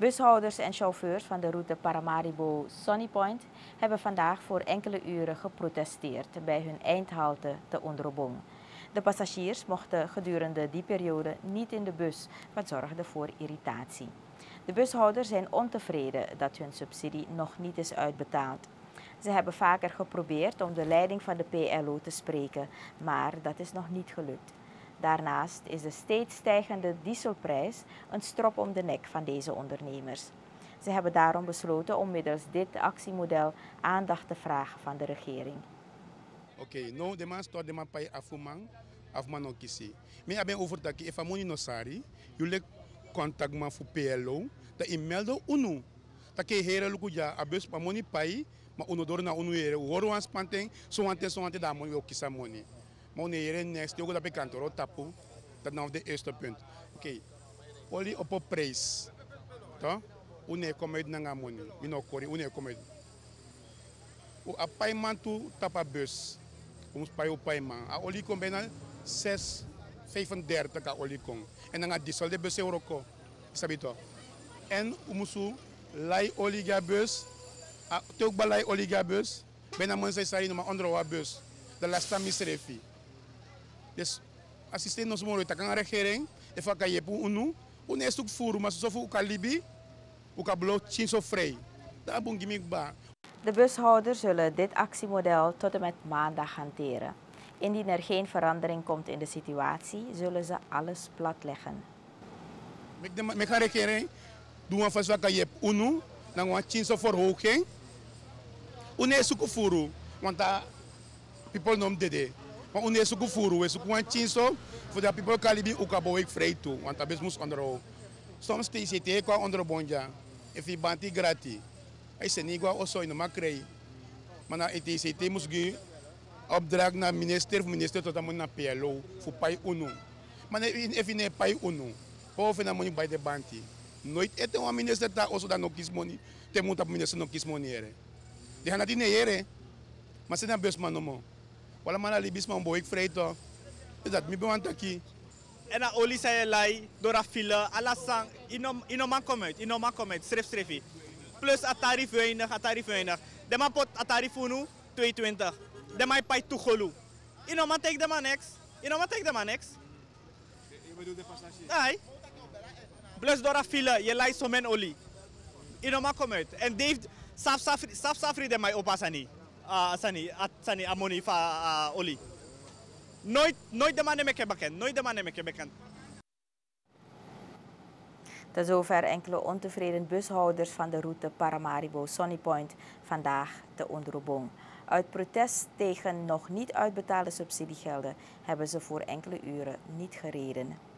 Bushouders en chauffeurs van de route Paramaribo Sunny Point hebben vandaag voor enkele uren geprotesteerd bij hun eindhalte te Ondrobong. De passagiers mochten gedurende die periode niet in de bus, wat zorgde voor irritatie. De bushouders zijn ontevreden dat hun subsidie nog niet is uitbetaald. Ze hebben vaker geprobeerd om de leiding van de PLO te spreken, maar dat is nog niet gelukt. Daarnaast is de steeds stijgende dieselprijs een strop om de nek van deze ondernemers. Ze hebben daarom besloten om middels dit actiemodel aandacht te vragen van de regering. Oké, okay, nou de man stort de man pai afumang, afman no kisi. Me aben over dat if amoni no sari, jullie contact man fu PLO, dat e-maildo unu. Dat ke here luku ja abus amoni pai, ma uno door na unu here, hoor wan spanting, so ante so ante da moni o kisa moni. Je next, je gaat op kantoor tapu. Is nou de eerste punt. Oké, okay. olie op een prijs. Toch? Hoe kom uit naar money? Nou kori, hoe kom? O a tapa bus. Ons pay op payment. A olie kom bijna 6 35 ka olie kom. En dan a diesel de bus euro ko. Sabi to. En umusu lai olie. A tuk balai olie ga bus. Bijna mensen zijn in een andere bus. De. Dus assistent nos moro ta kan regering e fa kaye pu unu unu estuk furu mas so fu kalibi u ka blo chin so vrij. Da bun gimik ba. De bushouders zullen dit actiemodel tot en met maandag hanteren. Indien er geen verandering komt in de situatie, zullen ze alles platleggen. Met de regering doen we van kaye unu dan we chin so verhoging. Unu esuk furu want da people nom dede. Maar wanneer ze voeren, we zoeken een chinso voor de people kalibi ook abo ik vrij toe, want dat is moest onderhouden. Soms TCT qua onderbonja, if je banti gratis, hij is niet qua osso in de makrei. Maar na TCT moest je opdracht naar minister, minister tot aan naar PLO voor pai uno. Maar if je niet pai uno, hoe vind je money bij de banti? Nooit eten een minister daar osso dan ook kies money, te moet op minister nog kies money. Die gaan dat niet ere, maar ze zijn busman no wala mana libis man boik freito dat mi bewant aqui en a oli say lay door a file ala sang inom inoman kom uit inoman kom uit schrijf schrijfie plus a tarief weinig a tarief weinig de man pot a tarief unu 22 de man pai tucholu inoman take de man next inoman take de man next je bedoelt de passagier ai. Plus door a file je lay somen oli. Inoman kom uit en Dave saf safri saf safri de mai opasani uh, sani, at sani amoni fa oli. Nooit, nooit de mannen bekend, nooit de mannen bekend. Zover enkele ontevreden bushouders van de route Paramaribo Sunny Point vandaag te Ondrobong. Uit protest tegen nog niet uitbetaalde subsidiegelden hebben ze voor enkele uren niet gereden.